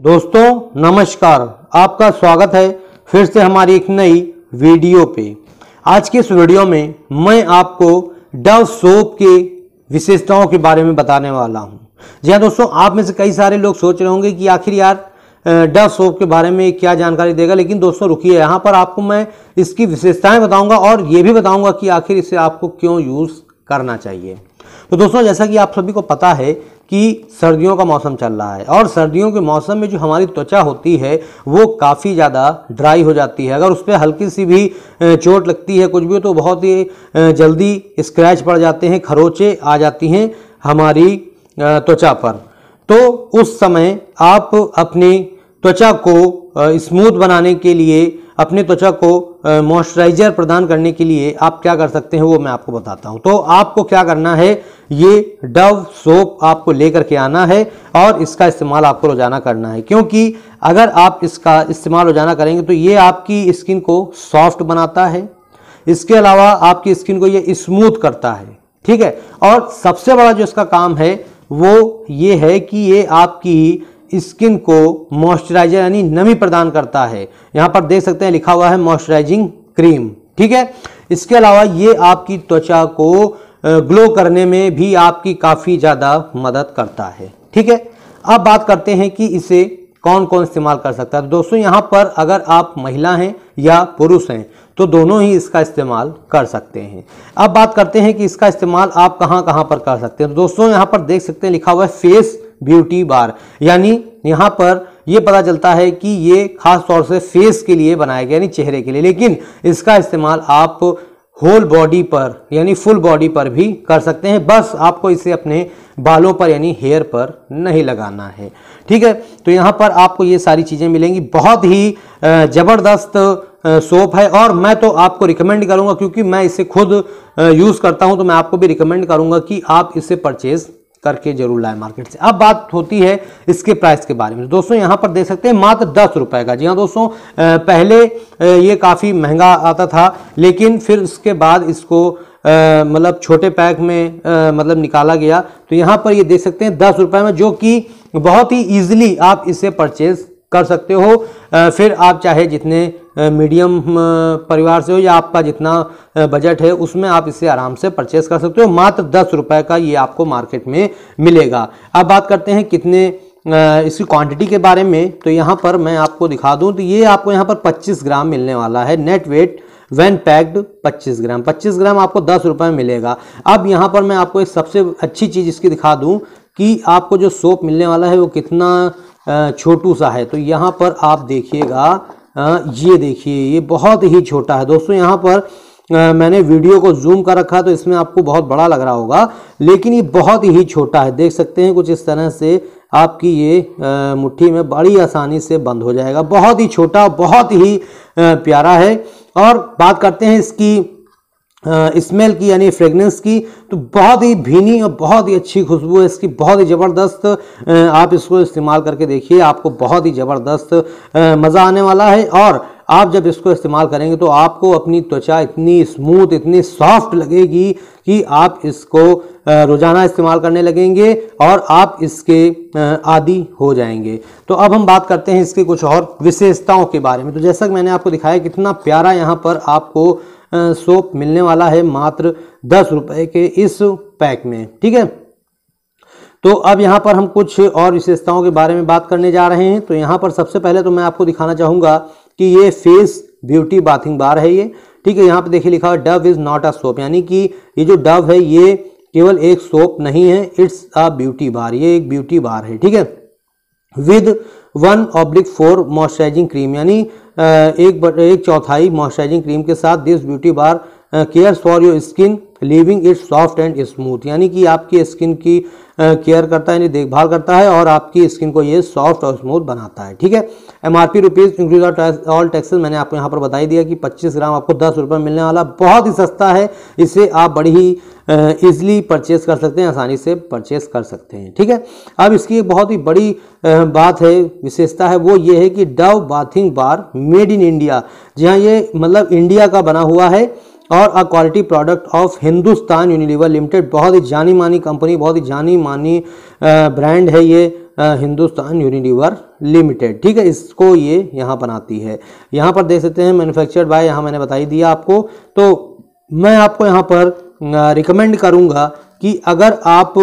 दोस्तों, नमस्कार। आपका स्वागत है फिर से हमारी एक नई वीडियो पे। आज के इस वीडियो में मैं आपको डव सोप के विशेषताओं के बारे में बताने वाला हूँ। जी हाँ दोस्तों, आप में से कई सारे लोग सोच रहे होंगे कि आखिर यार डव सोप के बारे में क्या जानकारी देगा, लेकिन दोस्तों, रुकिए। यहाँ पर आपको मैं इसकी विशेषताएँ बताऊँगा और ये भी बताऊँगा कि आखिर इसे आपको क्यों यूज़ करना चाहिए। तो दोस्तों, जैसा कि आप सभी को पता है कि सर्दियों का मौसम चल रहा है। और सर्दियों के मौसम में जो हमारी त्वचा होती है, वो काफ़ी ज़्यादा ड्राई हो जाती है। अगर उस पर हल्की सी भी चोट लगती है, कुछ भी तो बहुत ही जल्दी स्क्रैच पड़ जाते हैं, खरोचे आ जाती हैं हमारी त्वचा पर। तो उस समय आप अपनी त्वचा को स्मूथ बनाने के लिए अपनी त्वचा को मॉइस्चराइजर प्रदान करने के लिए आप क्या कर सकते हैं वो मैं आपको बताता हूँ। तो आपको क्या करना है, ये डव सोप आपको लेकर के आना है और इसका इस्तेमाल आपको रोज़ाना करना है। क्योंकि अगर आप इसका इस्तेमाल रोज़ाना करेंगे तो ये आपकी स्किन को सॉफ्ट बनाता है। इसके अलावा आपकी स्किन को ये स्मूथ करता है। ठीक है? और सबसे बड़ा जो इसका काम है, वो ये है कि ये आपकी स्किन को मॉइस्चराइजर यानी नमी प्रदान करता है। यहाँ पर देख सकते हैं लिखा हुआ है मॉइस्चराइजिंग क्रीम, ठीक है? इसके अलावा ये आपकी त्वचा को ग्लो करने में भी आपकी काफ़ी ज़्यादा मदद करता है, ठीक है? अब बात करते हैं कि इसे कौन कौन इस्तेमाल कर सकता है। तो दोस्तों, यहाँ पर अगर आप महिला हैं या पुरुष हैं तो दोनों ही इसका इस्तेमाल कर सकते हैं। अब बात करते हैं कि इसका इस्तेमाल आप कहाँ कहाँ पर कर सकते हैं। तो दोस्तों, यहाँ पर देख सकते हैं लिखा हुआ है फेस ब्यूटी बार। यानी यहाँ पर ये पता चलता है कि ये खास तौर से फेस के लिए बनाया गया, यानी चेहरे के लिए। लेकिन इसका इस्तेमाल आप होल बॉडी पर, यानी फुल बॉडी पर भी कर सकते हैं। बस आपको इसे अपने बालों पर, यानी हेयर पर नहीं लगाना है। ठीक है? तो यहाँ पर आपको ये सारी चीज़ें मिलेंगी। बहुत ही ज़बरदस्त सोप है। और मैं तो आपको रिकमेंड करूँगा, क्योंकि मैं इसे खुद यूज़ करता हूँ तो मैं आपको भी रिकमेंड करूँगा कि आप इसे परचेज़ करके ज़रूर लाए मार्केट से। अब बात होती है इसके प्राइस के बारे में। दोस्तों, यहाँ पर देख सकते हैं मात्र दस रुपए का। जी हाँ दोस्तों पहले ये काफ़ी महँगा आता था, लेकिन फिर उसके बाद इसको मतलब छोटे पैक में मतलब निकाला गया। तो यहाँ पर ये देख सकते हैं दस रुपए में, जो कि बहुत ही ईजिली आप इसे परचेज कर सकते हो। फिर आप चाहे जितने मीडियम परिवार से हो या आपका जितना बजट है, उसमें आप इसे आराम से परचेस कर सकते हो। मात्र दस रुपये का ये आपको मार्केट में मिलेगा। अब बात करते हैं कितने इसकी क्वांटिटी के बारे में। तो यहाँ पर मैं आपको दिखा दूँ तो ये आपको यहाँ पर 25 ग्राम मिलने वाला है। Net weight when packed 25 gram. 25 gram आपको दस रुपये में मिलेगा। अब यहाँ पर मैं आपको एक सबसे अच्छी चीज़ इसकी दिखा दूँ कि आपको जो सोप मिलने वाला है वो कितना छोटू सा है। तो यहाँ पर आप देखिएगा ये देखिए, ये बहुत ही छोटा है। दोस्तों, यहाँ पर मैंने वीडियो को जूम कर रखा तो इसमें आपको बहुत बड़ा लग रहा होगा, लेकिन ये बहुत ही छोटा है। देख सकते हैं कुछ इस तरह से आपकी ये मुट्ठी में बड़ी आसानी से बंद हो जाएगा। बहुत ही छोटा, बहुत ही प्यारा है। और बात करते हैं इसकी स्मेल की, यानी फ्रेगनेंस की तो बहुत ही भीनी और बहुत ही अच्छी खुशबू है इसकी, बहुत ही ज़बरदस्त आप इसको इस्तेमाल करके देखिए, आपको बहुत ही ज़बरदस्त मज़ा आने वाला है और आप जब इसको इस्तेमाल करेंगे तो आपको अपनी त्वचा इतनी स्मूथ इतनी सॉफ्ट लगेगी कि आप इसको रोज़ाना इस्तेमाल करने लगेंगे और आप इसके आदि हो जाएँगे। तो अब हम बात करते हैं इसके कुछ और विशेषताओं के बारे में। तो जैसा कि मैंने आपको दिखाया कितना प्यारा यहाँ पर आपको सोप मिलने वाला है मात्र दस रुपए के इस पैक में, ठीक है? तो अब यहाँ पर हम कुछ और विशेषताओं के बारे में बात करने जा रहे हैं। तो यहाँ पर सबसे पहले तो मैं आपको दिखाना चाहूँगा कि ये फेस ब्यूटी बाथिंग बार है ये, ठीक है? यहाँ पर देखिए लिखा है, Dove is not a soap, यानी कि ये जो डव है ये केवल एक सोप नहीं है, इट्स अ ब्यूटी बार, ये एक ब्यूटी बार है, ठीक है? With one oblique four moisturising cream, यानी एक एक चौथाई मॉइस्चराइजिंग क्रीम के साथ this beauty bar cares for your skin. Living it soft and smooth यानी कि आपकी स्किन की केयर करता है, यानी देखभाल करता है और आपकी स्किन को ये सॉफ्ट और स्मूथ बनाता है। ठीक है? M R P rupees include all taxes मैंने आपको यहाँ पर बताई दिया कि 25 ग्राम आपको दस रुपये मिलने वाला। बहुत ही सस्ता है। इसे आप बड़ी ही ईजिली परचेस कर सकते हैं, आसानी से परचेस कर सकते हैं। ठीक है? अब इसकी एक बहुत ही बड़ी बात है, विशेषता है, वो ये है कि Dove bathing bar made in India जी हाँ ये मतलब इंडिया का बना हुआ है। और a quality product of Hindustan Unilever limited बहुत ही जानी मानी कंपनी बहुत ही जानी मानी ब्रांड है ये हिंदुस्तान यूनिलीवर लिमिटेड ठीक है, इसको ये यहाँ बनाती है। यहाँ पर देख सकते हैं मैन्युफैक्चर्ड बाय यहाँ मैंने बताई दिया आपको। तो मैं आपको यहाँ पर रिकमेंड करूँगा कि अगर आप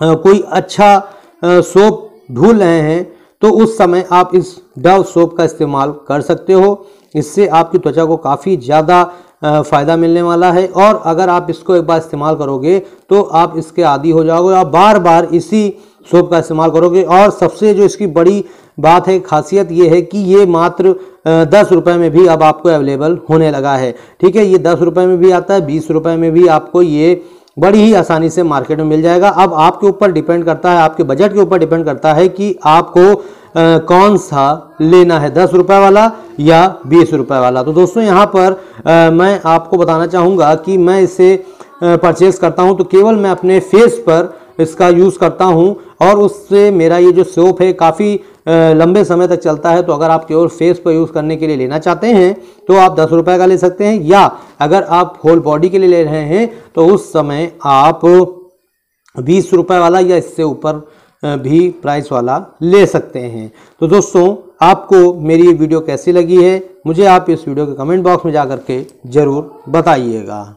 कोई अच्छा सोप ढूंढ रहे हैं तो उस समय आप इस डव सोप का इस्तेमाल कर सकते हो। इससे आपकी त्वचा को काफ़ी ज़्यादा फ़ायदा मिलने वाला है। और अगर आप इसको एक बार इस्तेमाल करोगे तो आप इसके आदि हो जाओगे आप बार बार इसी सोप का इस्तेमाल करोगे। और सबसे जो इसकी बड़ी बात है, खासियत ये है कि ये मात्र दस रुपये में भी अब आपको अवेलेबल होने लगा है। ठीक है, ये दस रुपये में भी आता है, बीस रुपये में भी आपको ये बड़ी ही आसानी से मार्केट में मिल जाएगा। अब आपके ऊपर डिपेंड करता है, आपके बजट के ऊपर डिपेंड करता है कि आपको कौन सा लेना है? दस रुपए वाला या बीस रुपए वाला? तो दोस्तों यहाँ पर आ, मैं आपको बताना चाहूँगा कि मैं इसे परचेज करता हूँ तो केवल मैं अपने फेस पर इसका यूज़ करता हूँ और उससे मेरा ये जो सोप है काफ़ी लंबे समय तक चलता है। तो अगर आप केवल फेस पर यूज़ करने के लिए लेना चाहते हैं तो आप दस रुपए का ले सकते हैं या अगर आप होल बॉडी के लिए ले रहे हैं तो उस समय आप बीस रुपए वाला या इससे ऊपर भी प्राइस वाला ले सकते हैं। तो दोस्तों, आपको मेरी ये वीडियो कैसी लगी है, मुझे आप इस वीडियो के कमेंट बॉक्स में जा के ज़रूर बताइएगा।